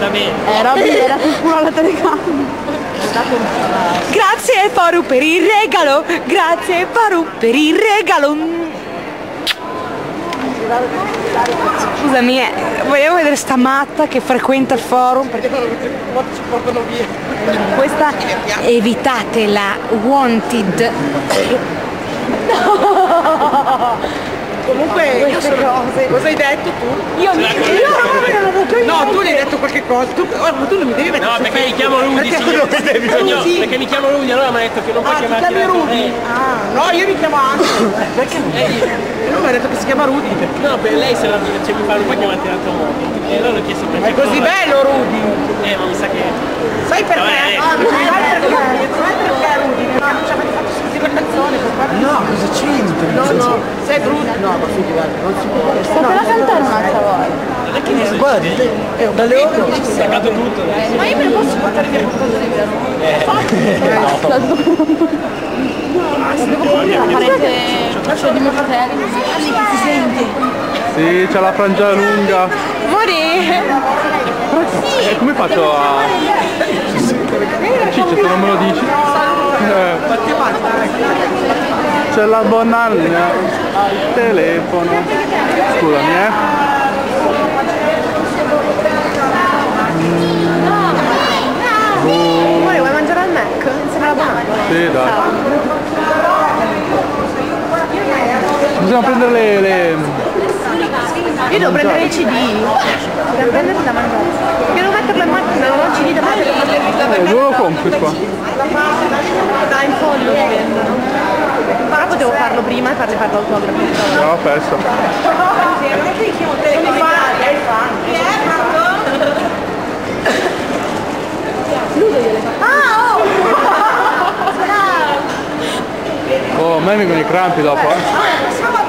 Eh, Robby era più culo alla telecamera. Grazie Faru per il regalo, grazie Faru per il regalo. Scusami, eh, volevo vedere sta matta che frequenta il forum perché questa evitate la wanted. Comunque io sono... Cosa hai detto tu? Io, io, io, No, tu gli hai detto qualche cosa. Tu, oh, ma tu non mi devi mettere No, perché mi chiamo Rudy, Perché signor. mi devi Rudy? Perché mi chiamo Rudy, allora mi ha detto che non puoi Ah, ti chiamarti chiami Rudy? Eh, Ah, no, io mi chiamo Angelo. Perché? Non mi ha detto che si chiama Rudy. No, per lei se la cioè, mi fa non puoi chiamarti in altro modo. E allora ho chiesto perché. Ma è così bello Rudy. Eh, ma mi sa che. Sai perché? Vabbè, Ah, Sai perché? Sai perché Rudy? Perché non ci avete fatto sentire la canzone. per fare- No, cosa c'entra? No, no, sei Rudy. No, ma figli, guarda, non si può. Fatela cantare un'altra volta. Guarda, è dalle ore non ci. Staccato tutto. adesso. Ma io me ne posso portare via qualcosa di vero? Parente cioè di mio fratello. Si sente. Sì, c'è la frangia lunga. Morì! E come faccio a... Ciccio, se non me lo dici? Eh. C'è la bonanna al telefono. Scusami, eh. Amore, vuoi mangiare al Mac? Alla banana? Sì, dai. Bisogna prendere le... le... Io devo prendere i CD. Devo prendere da mangiare. Io devo metterlo in macchina, non ho il CD da mettere. Eh, dove lo compri qua? Da in fondo potevo farlo prima e farle fare l'autografo. Il fan. Oh, a me vengono i crampi dopo, eh.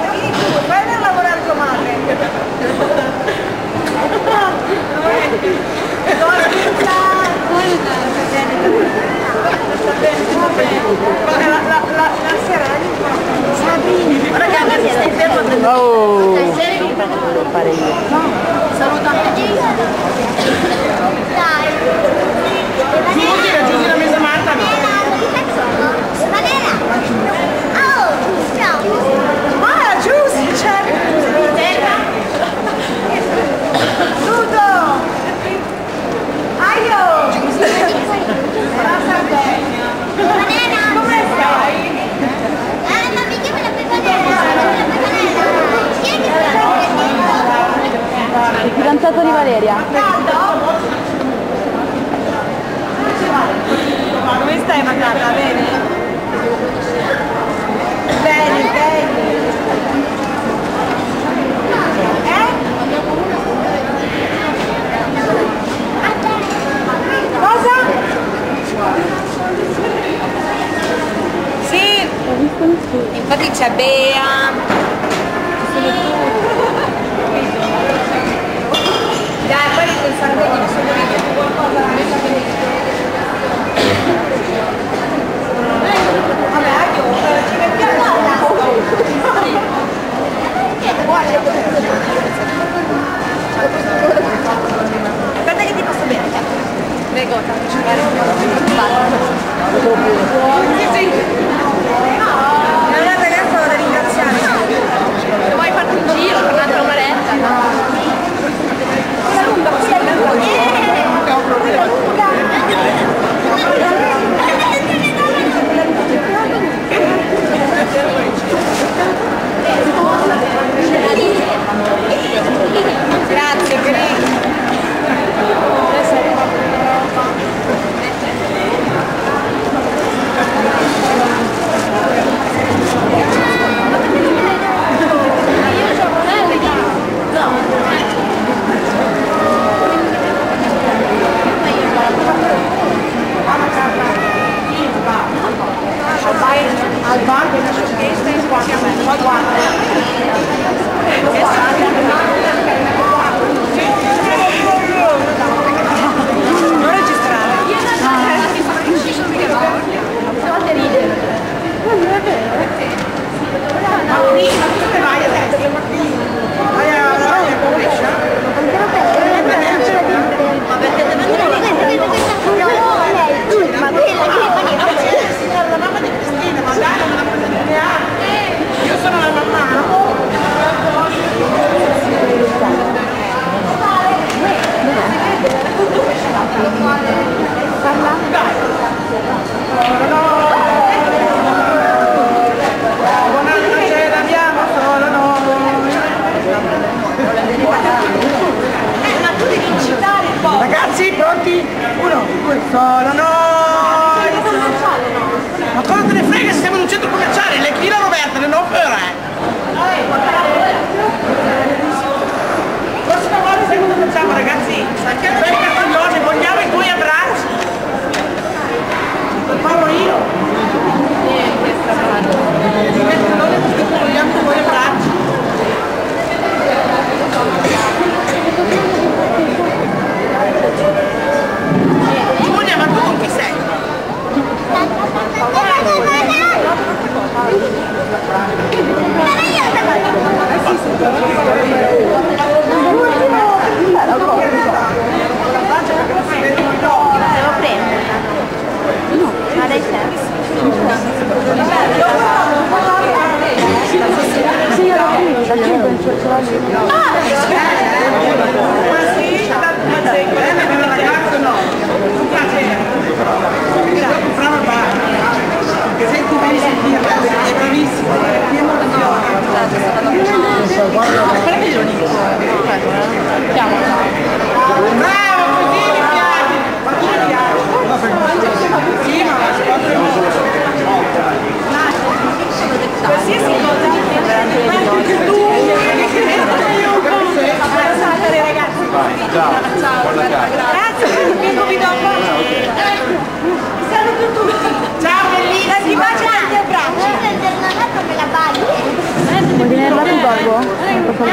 Dua.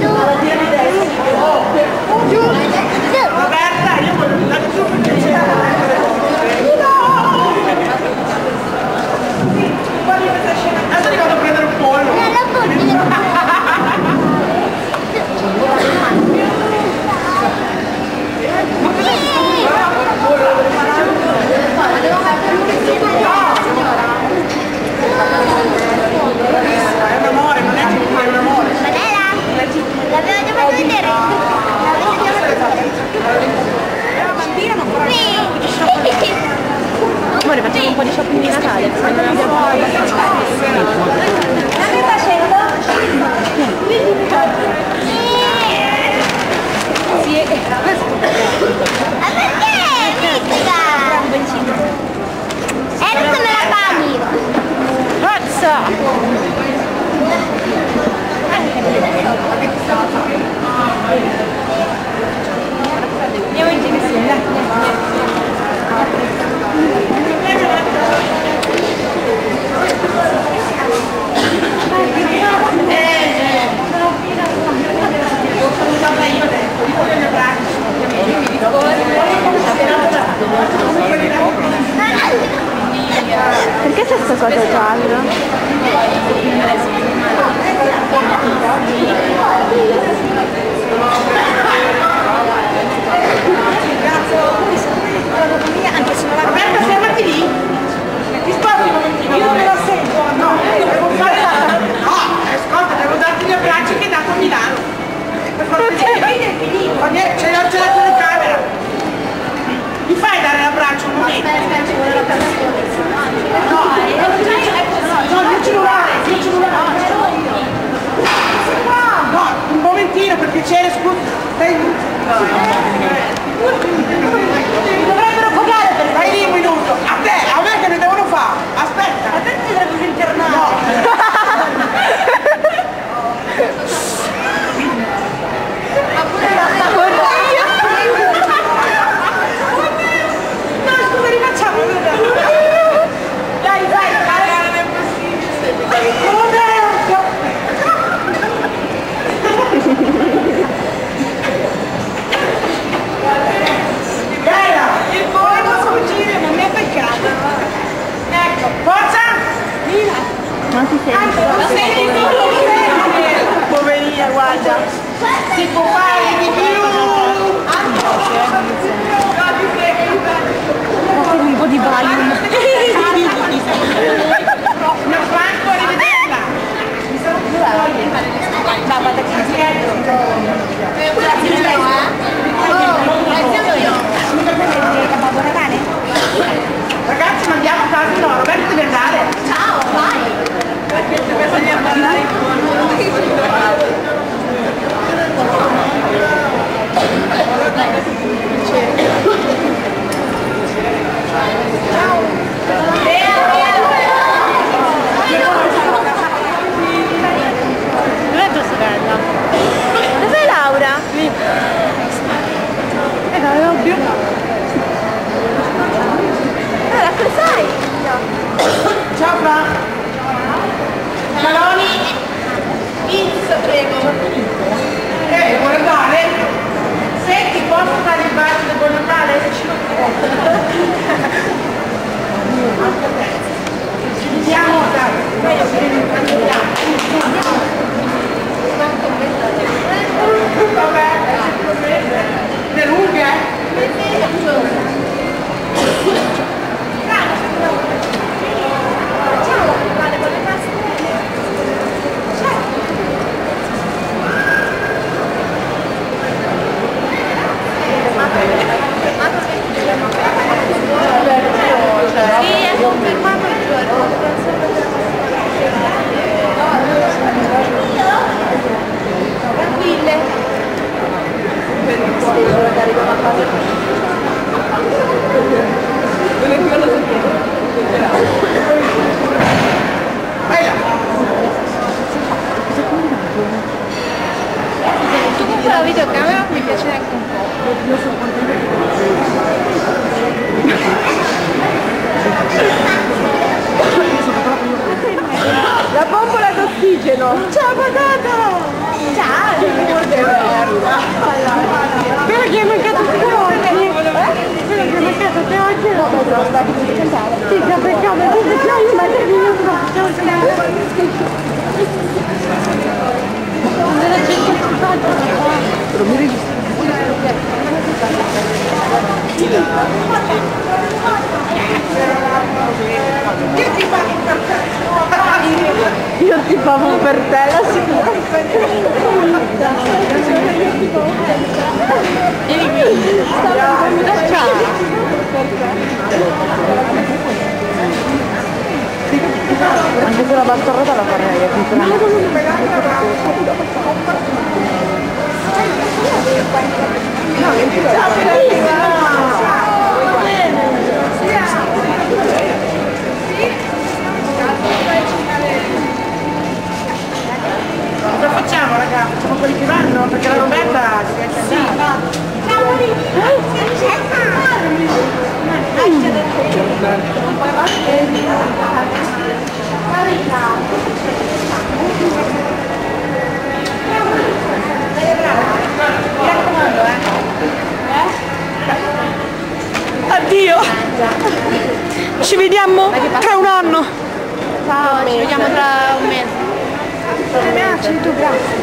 Dua. speciale perché non abbiamo mai State facendo? Sì, è Ma perché critica? Un eh, come la paghi. Pazza! Andiamo in giro. chairs put. Thank you. Ci vediamo, dai. Vabbè, le lunghe? Sì, è confermato il giorno. Tranquille. Tu con quella videocamera mi piace anche un po'. La bombola d'ossigeno! Ciao patata! Ciao! Spero che è mancato te oggi! Spero che è mancato te oggi! No, ma sono stati tutti cantare! Sì, già peccato, tu sei io, ma te non so! Ciao, Della gente Però mi registri. Io ti parlo per te. Io ti favo per te la sicurezza. Ciao. Anche se la bastarrata la farei, è Cosa facciamo raga? Facciamo quelli che vanno? Perché la Roberta diventa sì. Addio! Ci vediamo tra un anno! Ciao, ci vediamo tra un mese. 100 grammi!